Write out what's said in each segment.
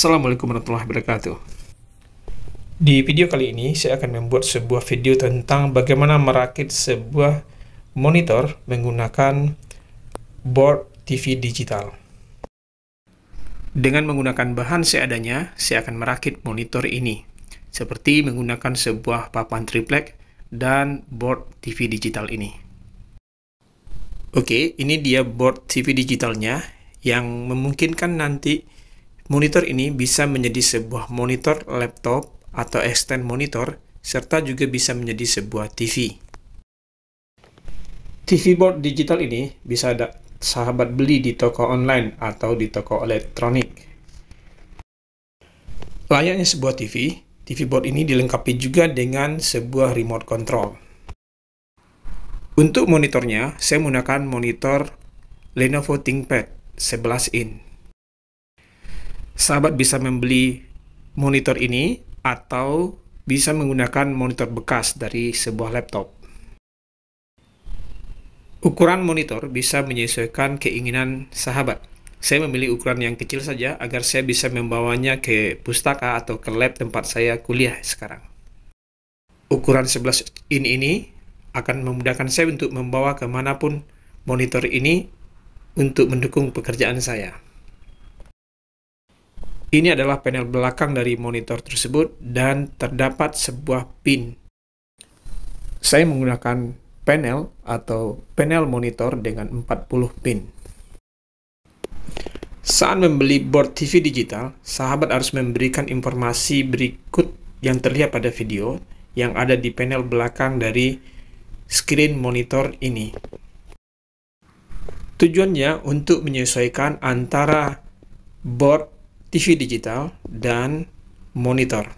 Assalamualaikum warahmatullahi wabarakatuh. Di video kali ini, saya akan membuat sebuah video tentang bagaimana merakit sebuah monitor menggunakan board TV digital. Dengan menggunakan bahan seadanya, saya akan merakit monitor ini, seperti menggunakan sebuah papan triplek dan board TV digital ini. Oke, ini dia board TV digitalnya yang memungkinkan nanti monitor ini bisa menjadi sebuah monitor laptop atau extend monitor, serta juga bisa menjadi sebuah TV. TV board digital ini bisa ada sahabat beli di toko online atau di toko elektronik. Layaknya sebuah TV, TV board ini dilengkapi juga dengan sebuah remote control. Untuk monitornya, saya menggunakan monitor Lenovo ThinkPad 11 in. Sahabat bisa membeli monitor ini atau bisa menggunakan monitor bekas dari sebuah laptop. Ukuran monitor bisa menyesuaikan keinginan sahabat. Saya memilih ukuran yang kecil saja agar saya bisa membawanya ke pustaka atau ke lab tempat saya kuliah sekarang. Ukuran 11 in ini akan memudahkan saya untuk membawa ke mana pun monitor ini untuk mendukung pekerjaan saya. Ini adalah panel belakang dari monitor tersebut dan terdapat sebuah pin. Saya menggunakan panel atau panel monitor dengan 40 pin. Saat membeli board TV digital, sahabat harus memberikan informasi berikut yang terlihat pada video yang ada di panel belakang dari screen monitor ini. Tujuannya untuk menyesuaikan antara board TV digital, dan monitor.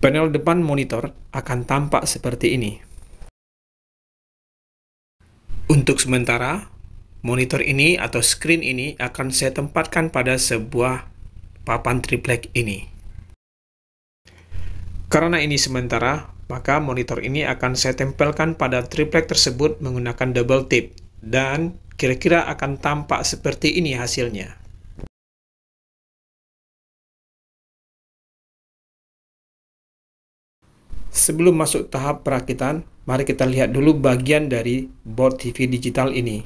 Panel depan monitor akan tampak seperti ini. Untuk sementara, monitor ini atau screen ini akan saya tempatkan pada sebuah papan triplek ini. Karena ini sementara, maka monitor ini akan saya tempelkan pada triplek tersebut menggunakan double tip dan Kira-kira akan tampak seperti ini hasilnya. Sebelum masuk tahap perakitan, mari kita lihat dulu bagian dari board TV digital ini.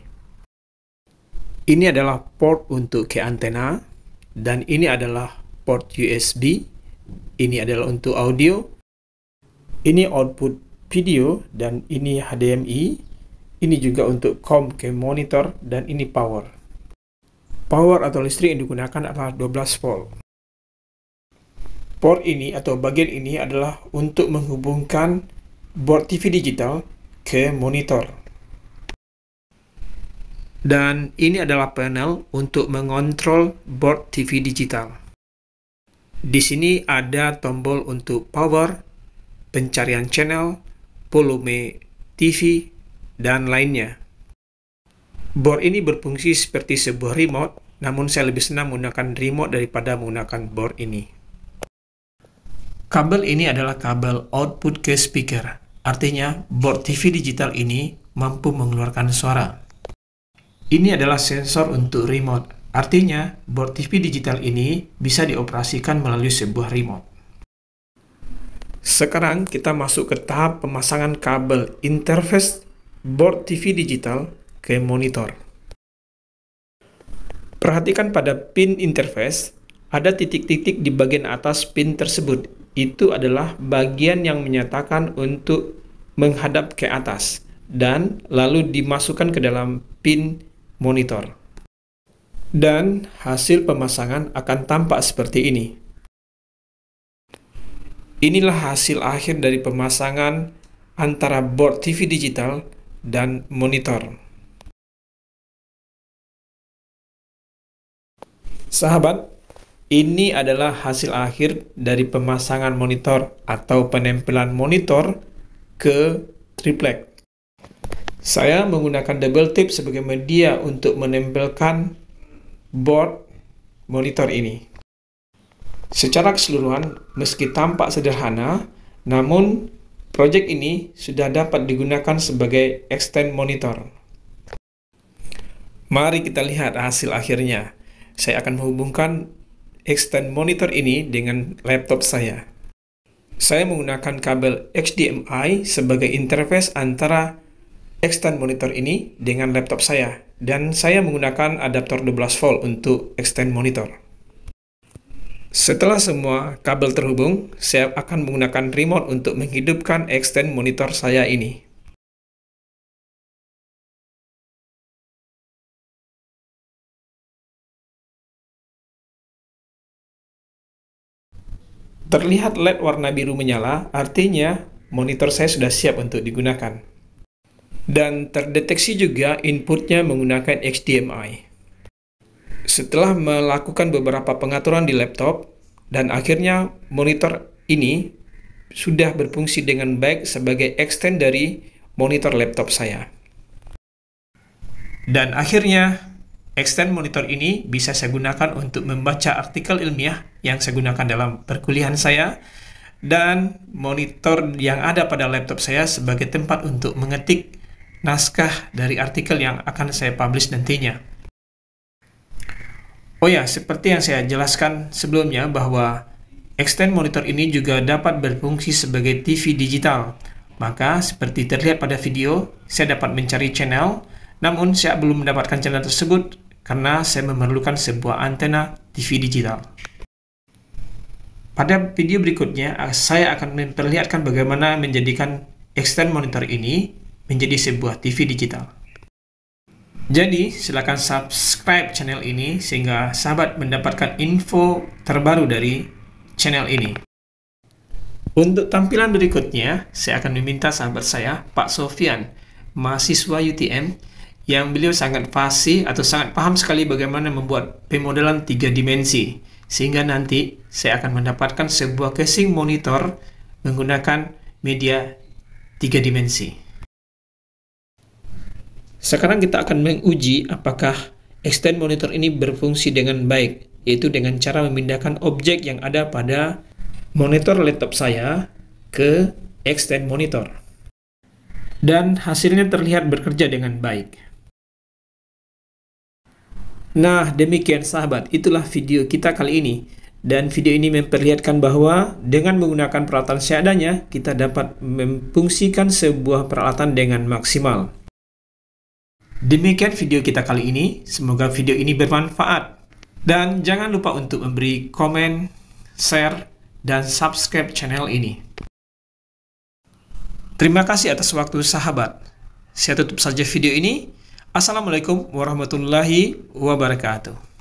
Ini adalah port untuk ke antena, dan ini adalah port USB, ini adalah untuk audio, ini output video, dan ini HDMI, ini juga untuk COM ke monitor dan ini power. Power atau listrik yang digunakan adalah 12 volt. Port ini atau bagian ini adalah untuk menghubungkan board TV digital ke monitor. Dan ini adalah panel untuk mengontrol board TV digital. Di sini ada tombol untuk power, pencarian channel, volume TV, dan lainnya. Board ini berfungsi seperti sebuah remote, namun saya lebih senang menggunakan remote daripada menggunakan board ini. Kabel ini adalah kabel output ke speaker, artinya board TV digital ini mampu mengeluarkan suara. Ini adalah sensor untuk remote, artinya board TV digital ini bisa dioperasikan melalui sebuah remote. Sekarang kita masuk ke tahap pemasangan kabel interface board TV digital ke monitor. Perhatikan pada pin interface, ada titik-titik di bagian atas pin tersebut. Itu adalah bagian yang menyatakan untuk menghadap ke atas dan lalu dimasukkan ke dalam pin monitor. Dan hasil pemasangan akan tampak seperti ini. Inilah hasil akhir dari pemasangan antara board TV digital dan monitor. Sahabat, ini adalah hasil akhir dari pemasangan monitor atau penempelan monitor ke triplek. Saya menggunakan double tip sebagai media untuk menempelkan board monitor ini. Secara keseluruhan, meski tampak sederhana, namun Project ini sudah dapat digunakan sebagai extend monitor. Mari kita lihat hasil akhirnya. saya akan menghubungkan extend monitor ini dengan laptop saya. Saya menggunakan kabel HDMI sebagai interface antara extend monitor ini dengan laptop saya dan saya menggunakan adaptor 12 volt untuk extend monitor. Setelah semua kabel terhubung, saya akan menggunakan remote untuk menghidupkan extend monitor saya ini. Terlihat LED warna biru menyala, artinya monitor saya sudah siap untuk digunakan. Dan terdeteksi juga inputnya menggunakan HDMI. Setelah melakukan beberapa pengaturan di laptop, dan akhirnya monitor ini sudah berfungsi dengan baik sebagai extend dari monitor laptop saya. Dan akhirnya Extend monitor ini bisa saya gunakan untuk membaca artikel ilmiah yang saya gunakan dalam perkuliahan saya dan monitor yang ada pada laptop saya sebagai tempat untuk mengetik naskah dari artikel yang akan saya publish nantinya. Oh ya, seperti yang saya jelaskan sebelumnya bahwa extend monitor ini juga dapat berfungsi sebagai TV digital. Maka seperti terlihat pada video, saya dapat mencari channel, namun saya belum mendapatkan channel tersebut karena saya memerlukan sebuah antena TV digital. Pada video berikutnya, saya akan memperlihatkan bagaimana menjadikan extend monitor ini menjadi sebuah TV digital. Jadi, silakan subscribe channel ini sehingga sahabat mendapatkan info terbaru dari channel ini. Untuk tampilan berikutnya, saya akan meminta sahabat saya, Pak Sofian, mahasiswa UTM, yang beliau sangat fasih atau sangat paham sekali bagaimana membuat pemodelan tiga dimensi sehingga nanti saya akan mendapatkan sebuah casing monitor menggunakan media tiga dimensi. Sekarang kita akan menguji apakah extend monitor ini berfungsi dengan baik, yaitu dengan cara memindahkan objek yang ada pada monitor laptop saya ke extend monitor. Dan hasilnya terlihat bekerja dengan baik. Nah, demikian sahabat, itulah video kita kali ini. Dan video ini memperlihatkan bahwa dengan menggunakan peralatan seadanya, kita dapat memfungsikan sebuah peralatan dengan maksimal. Demikian video kita kali ini, semoga video ini bermanfaat. Dan jangan lupa untuk memberi komen, share, dan subscribe channel ini. Terima kasih atas waktu sahabat. Saya tutup saja video ini. Assalamualaikum warahmatullahi wabarakatuh.